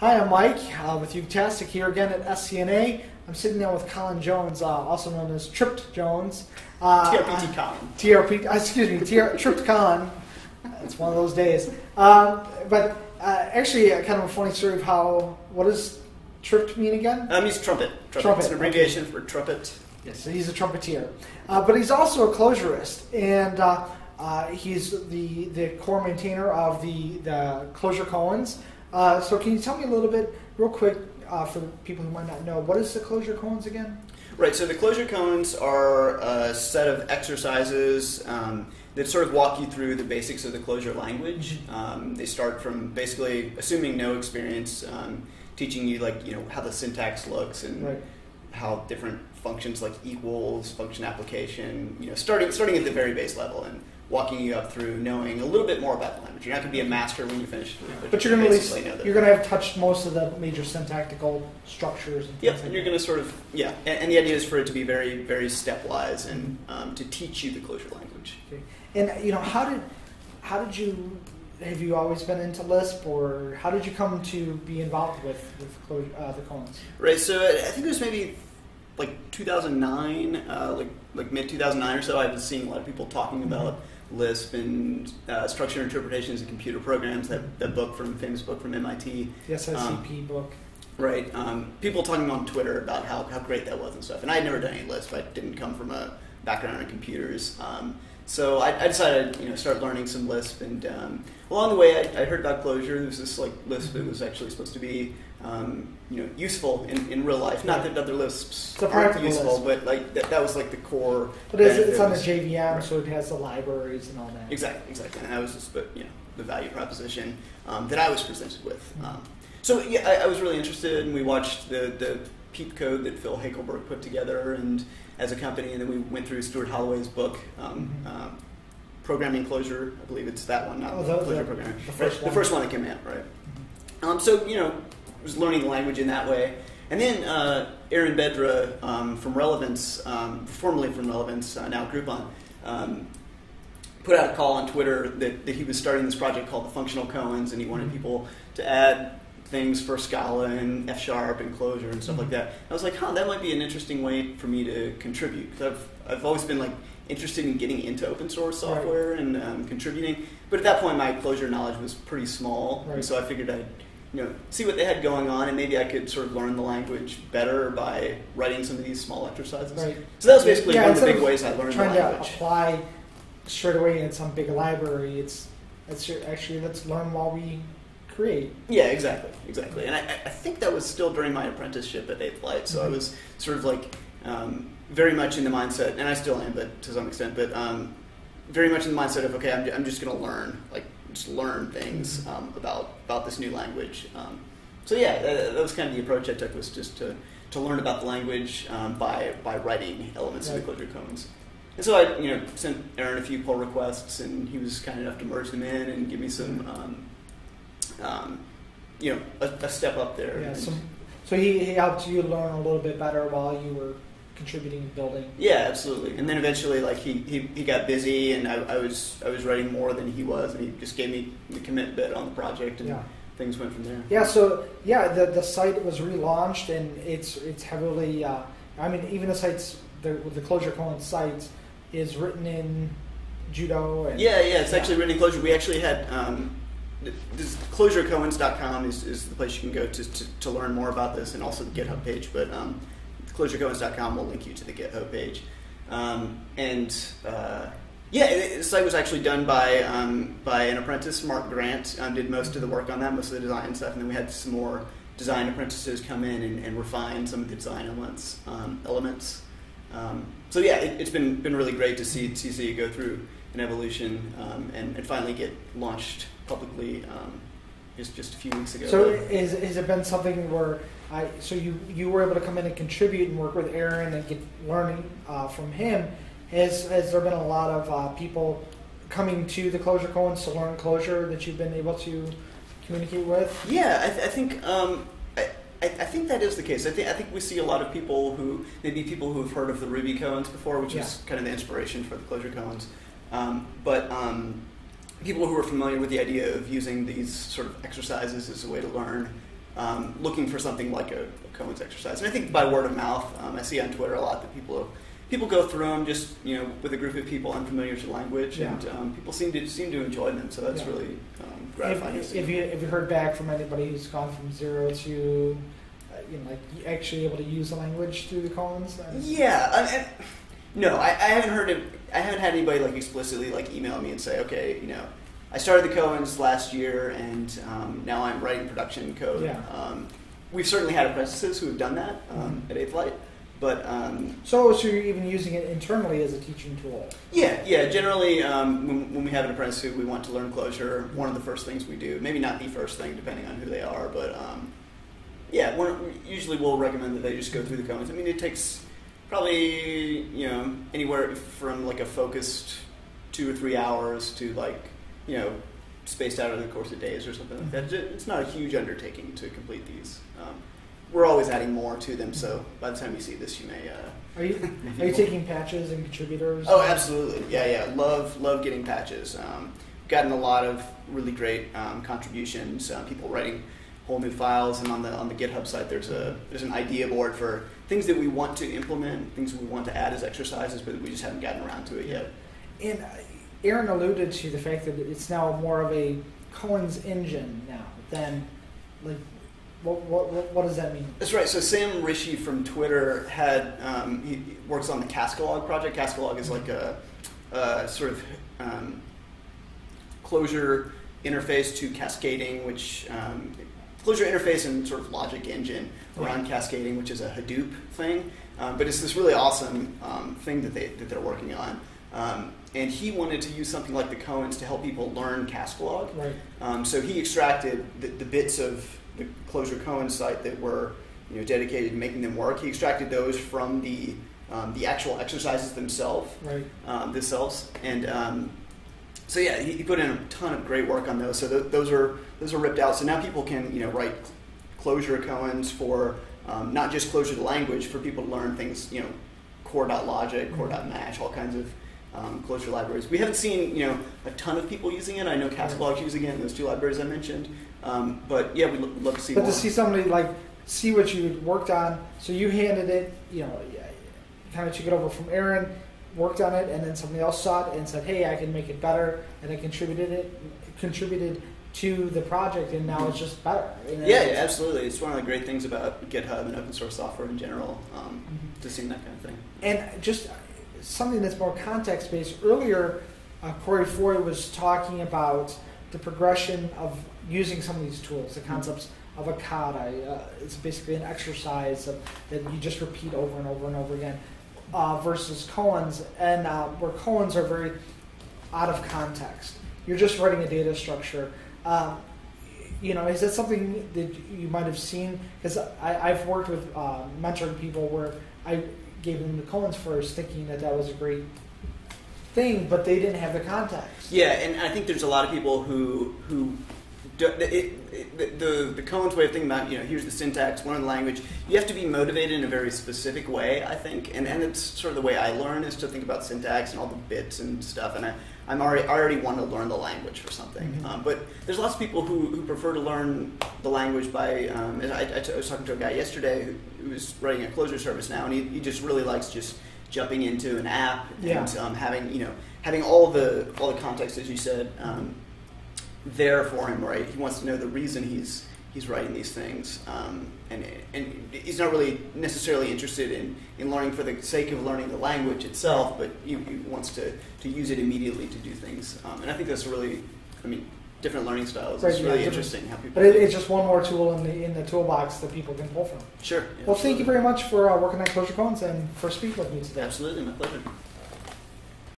Hi, I'm Mike uh, with UGtastic here again at SCNA. I'm sitting down with Colin Jones, uh, also known as Tripped Jones. Uh, TRPT Colin. TRP, uh, excuse me, TR, Tripped Colin. It's one of those days. Um, but uh, actually, uh, kind of a funny story of how, what does Tripped mean again? Um, he's trumpet. Trumpet. Trumpet, It's an abbreviation for trumpet. Yes, so he's a trumpeter. Uh, but he's also a Clojurist, and uh, uh, he's the, the core maintainer of the, the Clojure Koans. Uh, so can you tell me a little bit, real quick, uh, for people who might not know, what is the Clojure Koans again? Right, so the Clojure Koans are a set of exercises um, that sort of walk you through the basics of the Clojure language. Um, they start from basically assuming no experience, um, teaching you like you know how the syntax looks and Right. how different functions like equals, function application, you know, starting starting at the very base level and walking you up through knowing a little bit more about the language. You're not going to be a master when you finish, But you're going to at least, you're going to have touched most of the major syntactical structures. And Yep, and like you're going to sort of yeah, and, and the idea is for it to be very very stepwise and um, to teach you the Clojure language. Okay. And you know, how did how did you have you always been into Lisp, or how did you come to be involved with with uh, the Koans? Right. So I I think it was maybe like 2009, uh, like like mid 2009 or so. I was seeing a lot of people talking about Lisp and uh, structured interpretations of computer programs. That that book from famous book from MIT. The SICP Um, book. Right. Um, people talking on Twitter about how, how great that was and stuff. And I had never done any Lisp. I didn't come from a background in computers. Um, so I, I decided, you know, start learning some Lisp. And um, along the way, I, I heard about Clojure. There was this like Lisp that was actually supposed to be, um, you know, useful in, in real life. Not that other Lisps aren't practical useful, Lisp. but like that, that was like the core. But it's, it's on the JVM, Right. so it has the libraries and all that. Exactly, exactly. And that was just the, you know, the value proposition um, that I was presented with. Um, so yeah, I, I was really interested, and we watched the, the PeepCode that Phil Hagelberg put together, and as a company, and then we went through Stuart Halloway's book, um, Mhm. um, Programming Clojure. I believe it's that one, not Oh, the, the- Clojure the- Programming. the Right, first the one. first one that came out, right? Mhm. Um, so you know, was learning the language in that way, and then uh, Aaron Bedra um, from Relevance, um, formerly from Relevance, uh, now Groupon, um, put out a call on Twitter that, that he was starting this project called the Functional Koans, and he wanted Mhm. people to add things for Scala and F Sharp and Clojure and stuff Mhm. like that. I was like, huh, that might be an interesting way for me to contribute because I've I've always been like interested in getting into open source Right. software and um, contributing, but at that point my Clojure knowledge was pretty small, Right. and so I figured I'd you know see what they had going on and maybe I could sort of learn the language better by writing some of these small exercises. Right. So that was basically Yeah, one of the big of ways I learned the Trying to apply straight away in some big library. It's it's actually let's learn while we create. Yeah, exactly, exactly. And I, I think that was still during my apprenticeship at Eighth Light, so I Mhm. was sort of like um, very much in the mindset, and I still am, but to some extent, but um, very much in the mindset of okay, I'm, I'm just going to learn, like just learn things Mhm. um, about about this new language. Um, so yeah, that, that was kind of the approach I took was just to, to learn about the language um, by by writing elements of the Right. Clojure Koans. And so I, you know, sent Aaron a few pull requests, and he was kind enough to merge them in and give me some, um, um, you know, a, a step up there. Yeah. So, so he, he helped you learn a little bit better while you were contributing and building. yeah, absolutely. And then eventually, like he, he, he got busy, and I, I was I was writing more than he was, and he just gave me the commit bit on the project, and Yeah. things went from there. Yeah, so yeah, the the site was relaunched and it's it's heavily. Uh, I mean, even the sites the the Clojure Koans site is written in Judo and Yeah, yeah, it's actually written in Clojure. We actually had um, this clojurekoans.com is, is the place you can go to, to, to learn more about this, and also the GitHub page. But um, clojurekoans.com will link you to the GitHub page. Um, and uh, yeah, the site was actually done by um, by an apprentice, Mark Grant, um, did most of the work on that, most of the design and stuff, and then we had some more design apprentices come in and, and refine some of the design elements. Um, elements. Um, so yeah, it, it's been been really great to see TC go through an evolution um, and, and finally get launched publicly um, just just a few weeks ago. So is, has it been something where I so you you were able to come in and contribute and work with Aaron and get learning uh, from him? Has has there been a lot of uh, people coming to the Clojure Koans to learn Clojure that you've been able to communicate with? Yeah, I, th- I think um, I, I think that is the case. I think I think we see a lot of people who maybe people who have heard of the Ruby Koans before, which is kind of the inspiration for the Clojure Koans. Um, but um, people who are familiar with the idea of using these sort of exercises as a way to learn um, looking for something like a, a koans exercise. And I think by word of mouth, um, I see on Twitter a lot that people people go through them just you know with a group of people unfamiliar to the language, Yeah. and um, people seem to seem to enjoy them. So that's Yeah. really um, gratifying. to If, see. if you if you heard back from anybody who's gone from zero to, uh, you know, like actually able to use the language through the Koans. uh, Yeah, I, I, no, I, I haven't heard of, I haven't had anybody like explicitly like email me and say, okay, you know, I started the Koans last year and um, now I'm writing production code. Yeah. Um, we've certainly had apprentices who have done that um, Mhm. at Eighth Light, but um, So, so you're even using it internally as a teaching tool. yeah, yeah. Generally, um, when, when we have an apprentice who we want to learn Clojure, one of the first things we do, maybe not the first thing, depending on who they are, but um, yeah, usually we'll recommend that they just go through the Koans. I mean, it takes probably you know anywhere from like a focused two or three hours to like you know spaced out over the course of days or something like that. It's not a huge undertaking to complete these. Um, we're always adding more to them, so by the time you see this, you may. Uh, Are you are you taking patches and contributors? Oh, absolutely. Yeah, yeah. Love, love getting patches. Um, gotten a lot of really great um, contributions. Uh, people writing whole new files, and on the on the GitHub site, there's a there's an idea board for things that we want to implement, things we want to add as exercises, but we just haven't gotten around to it yet. And uh, Aaron alluded to the fact that it's now more of a koans engine now than like what what what, does that mean? That's right. So Sam Ritchie from Twitter had um, he he works on the Cascalog project. Cascalog is like a, a sort of um, Clojure interface to cascading, which um, Clojure interface and sort of logic engine around cascading, which is a Hadoop thing. Um, but it's this really awesome um, thing that they that they're working on. Um, and he wanted to use something like the Koans to help people learn Cascalog. Right. Um, so he extracted the, the bits of the Clojure Koan site that were you know, dedicated to making them work. He extracted those from the, um, the actual exercises themselves, Right. um, themselves. And um, so yeah, he, he put in a ton of great work on those. So th- those are those are ripped out. So now people can you know write Clojure Koans for um, not just Clojure the language for people to learn things you know core.logic, core.match, all kinds of um, Clojure libraries. We haven't seen you know a ton of people using it. I know Cascalog's using it in those two libraries I mentioned. Um, but yeah, we'd lo- love to see But more. to see somebody like see what you worked on, so you handed it, you know, kind of took it over from Aaron, worked on it, and then somebody else saw it and said, "Hey, I can make it better," and I contributed it, contributed to the project, and now it's just better. Yeah, yeah, absolutely. It's one of the great things about GitHub and open source software in general, um, Mhm. to seeing that kind of thing. And just something that's more context based. Earlier, uh, Corey Ford was talking about the progression of using some of these tools, the concepts of a kata. Uh, it's basically an exercise of, that you just repeat over and over and over again, uh, versus koans, and uh, where koans are very out of context. You're just writing a data structure. Um, you know, is that something that you might have seen? Because I've worked with uh, mentoring people where I gave them the koans first, thinking that that was a great thing, but they didn't have the context. Yeah, and I think there's a lot of people who who do, it, it, the the koans way of thinking about you know here's the syntax, learn the language. You have to be motivated in a very specific way, I think, and and it's sort of the way I learn is to think about syntax and all the bits and stuff, and I. I'm already I already want to learn the language for something, Mhm. um, but there's lots of people who, who prefer to learn the language by. Um, I, I, t- I was talking to a guy yesterday who, who was writing a Clojure service now, and he, he just really likes just jumping into an app Yeah. and um, having you know having all the all the context as you said um, there for him right he wants to know the reason he's he's writing these things um, and and he's not really necessarily interested in, in learning for the sake of learning the language itself but he, he wants to, to use it immediately to do things. Um, and I think that's really I mean different learning styles. Right, it's yeah, really interesting how people But it, it's just one more tool in the in the toolbox that people can pull from. sure Well, thank you very much for uh, working on Clojure Koans and for speaking with me today. absolutely my pleasure